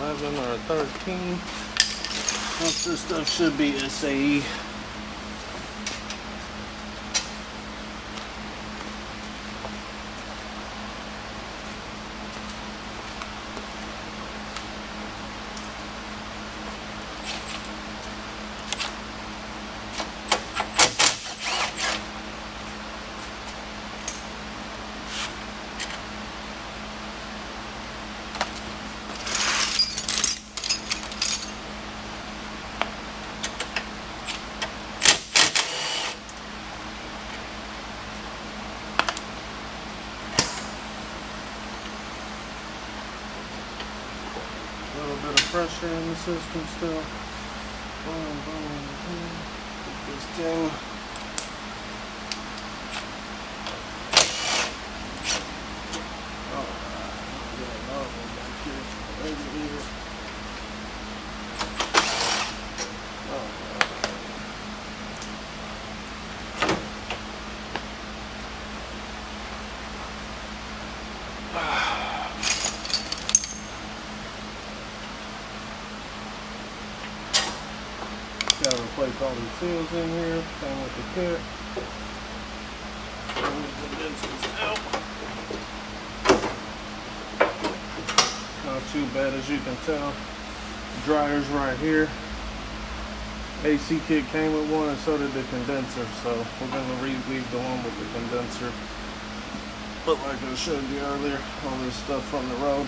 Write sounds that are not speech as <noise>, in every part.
11 or 13. Most of this stuff should be SAE. Little bit of pressure in the system still. Boom, boom, boom. Get this. Alright, get another one back here for the radiator. Alright. Gotta all these seals in here, same with the kit. Not too bad as you can tell. Dryer's right here. AC kit came with one and so did the condenser. So we're gonna re-leave the one with the condenser. But like I showed you earlier, all this stuff from the road.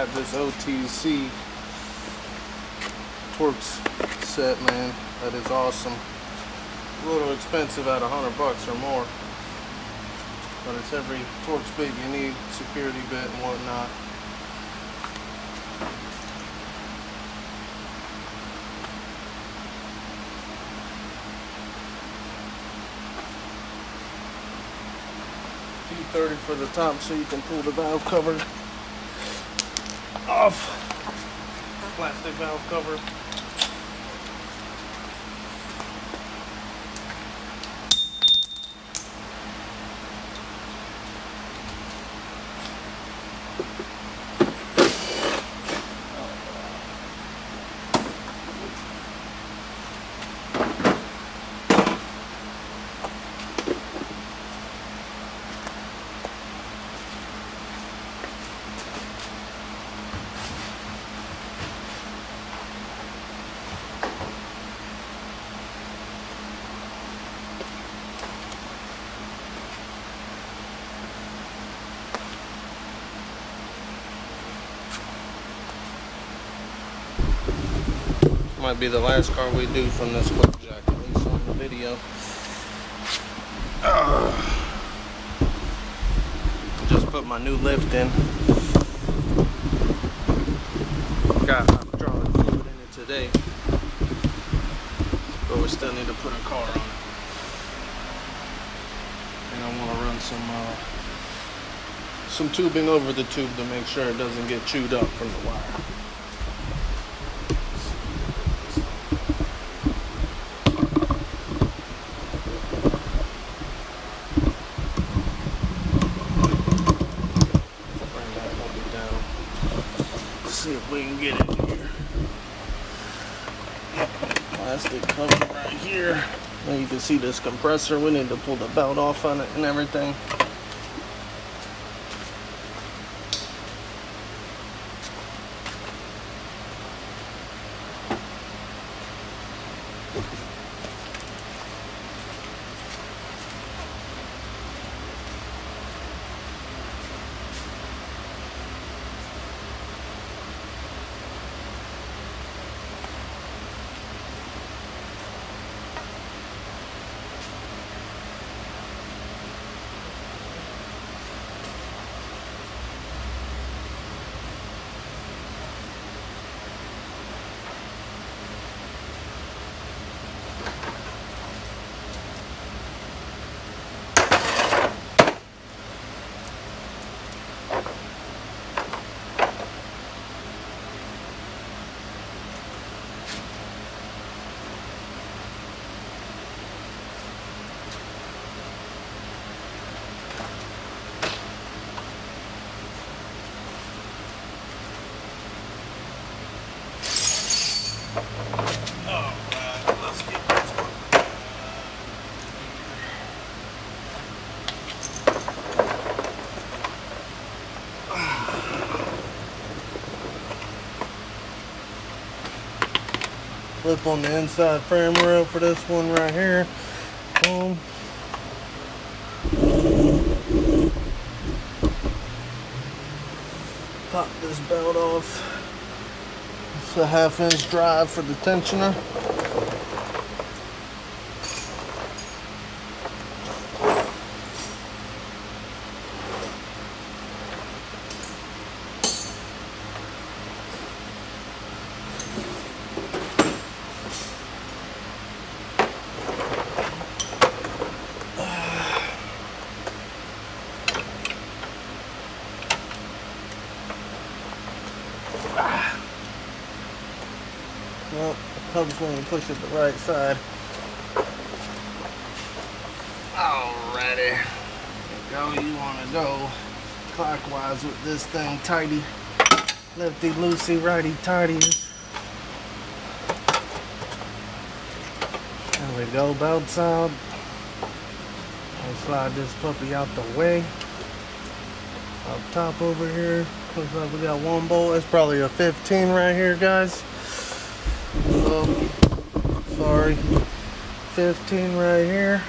Have this OTC Torx set, man. That is awesome. A little expensive at a hundred bucks or more. But it's every Torx bit you need, security bit and whatnot. T30 for the top so you can pull the valve cover off. Plastic valve cover. Might be the last car we do from this quick jack, at least on the video. Ugh. <sighs> Just put my new lift in. Got hydraulic fluid in it today. But we still need to put a car on it. And I want to run some uh, some tubing over the tube to make sure it doesn't get chewed up from the wire. Bring that puppy down. See we can get it here. plastic cover right here. Now you can see this compressor. We need to pull the belt off on it and everything. Flip on the inside frame rail for this one right here. Boom. Pop this belt off. It's a half inch drive for the tensioner. Hub's going to push it the right side. Alrighty. Go. You want to go clockwise with this thing tighty. Lefty loosey, righty tighty. There we go, belts out. I'll slide this puppy out the way. Up top over here, looks like we got one bolt. That's probably a 15 right here, guys. Sorry. 15 right here.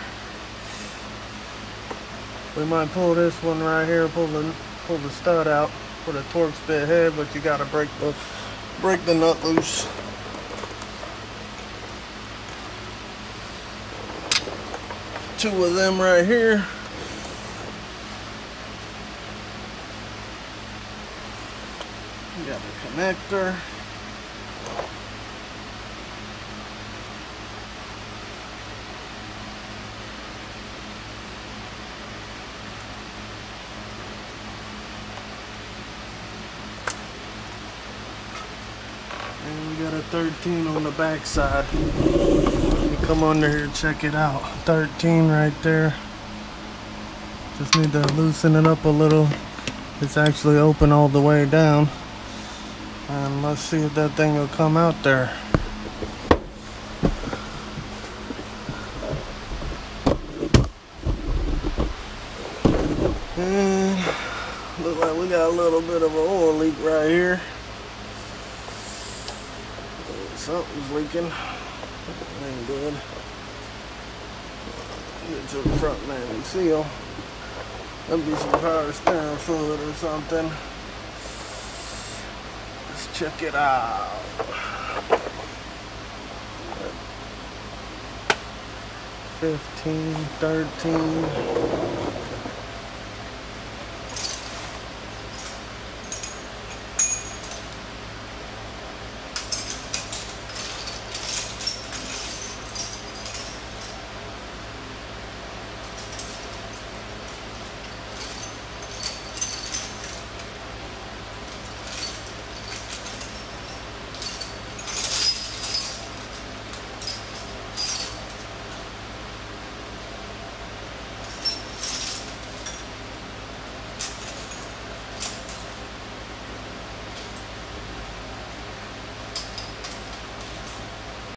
We might pull this one right here, pull the pull the stud out, put a Torx bit head, but you gotta break the break the nut loose. Two of them right here. You got the connector. 13 on the back side. Come under here, check it out. 13 right there. Just need to loosen it up a little. It's actually open all the way down. And let's see if that thing will come out there. And look like we got a little bit of an oil leak right here. Something's leaking. Ain't good. Get to the front landing seal. That'd be some power steering fluid or something. Let's check it out. Fifteen, thirteen.